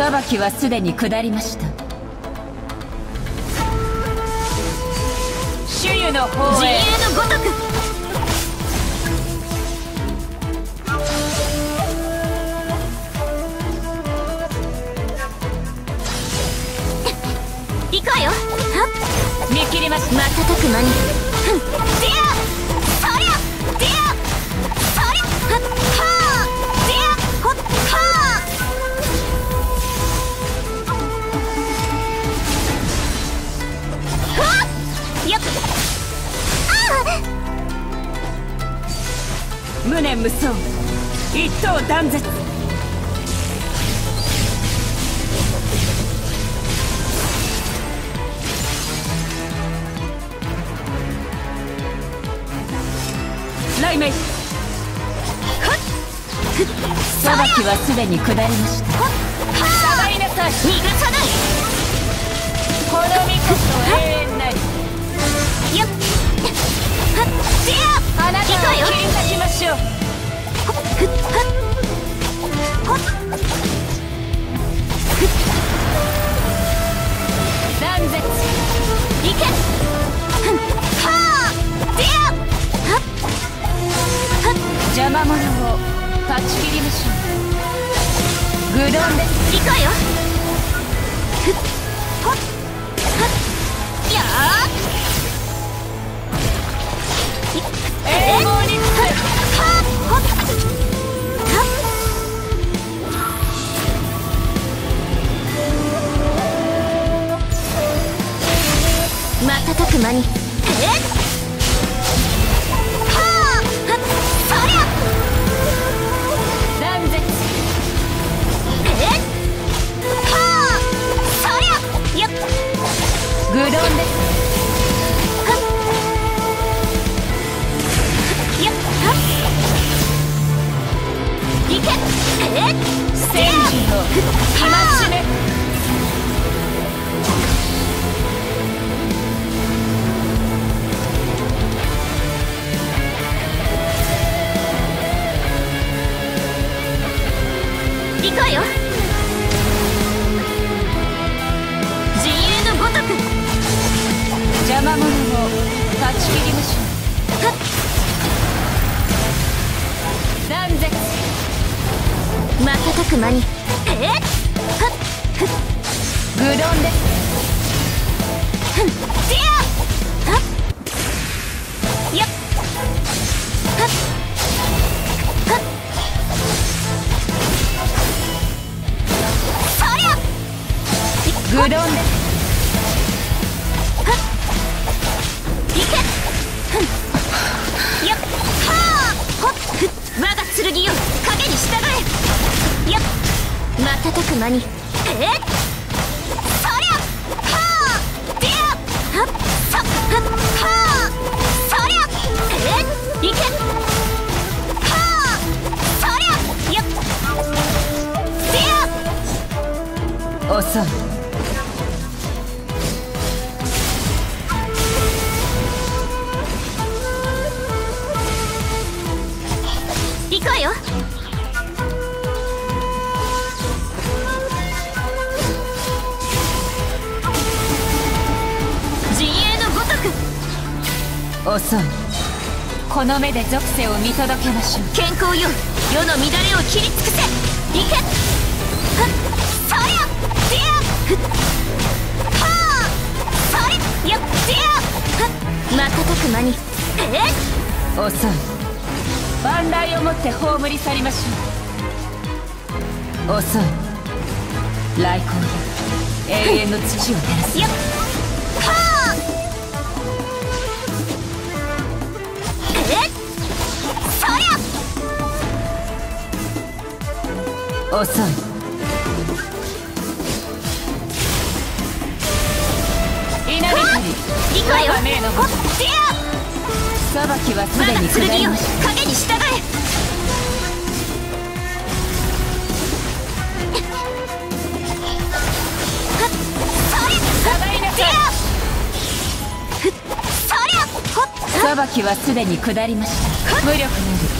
裁きはすでに下りました。主湯の方自へ由のごとく。行くわよ。見切りました。瞬く間に。ふん無念無双。一刀断絶。雷鳴。裁きはすでに下りました。下がりなさい。逃がさない邪魔者を断ち切りましょう。愚鈍です。行くよ。瞬く間に。え？っ。愚鈍で。すいけ。え？っ戦時の戒め断ち切りましょはっう断絶瞬く間にえっはっ愚鈍ですふんジア瞬く間に。えっ？遅い。この目で属性を見届けましょう。健康よ。世の乱れを切り尽くせ。行け。そりゃディアはあそれ。よっ。ディアはっ瞬く間にえっ遅い万来をもって葬り去りましょう。遅い。来光よ永遠の土を照らす。よっ遅い。稲光行くわよ我が命のほっディ裁きはアすでに下りました。影に従え。裁きはすでに下りました。無力なり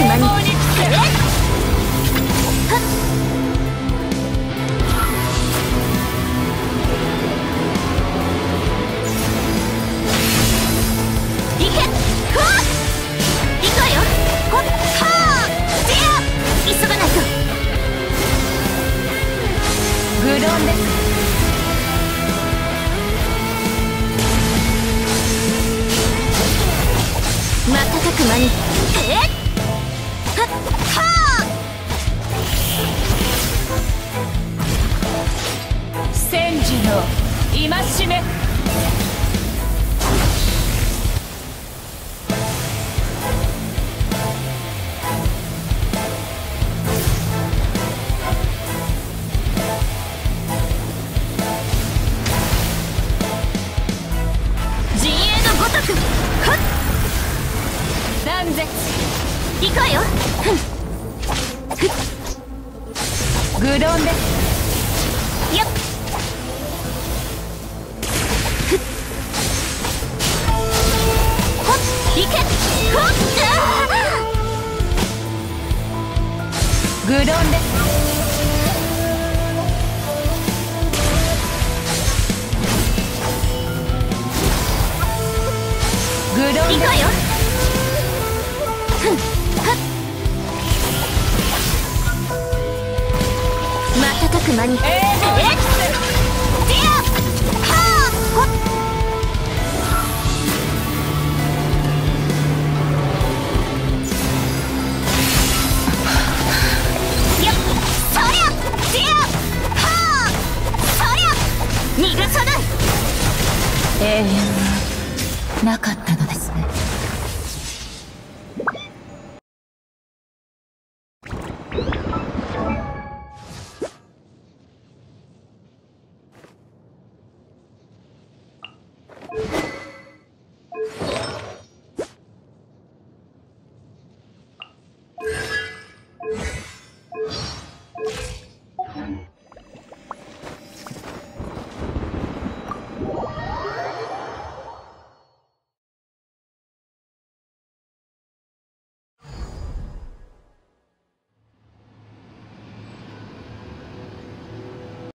熊に戒め。陣営のごとく行こうよ。グロンで。すグロンレグロン行こよ。瞬く間にえー、えー永遠はなかった。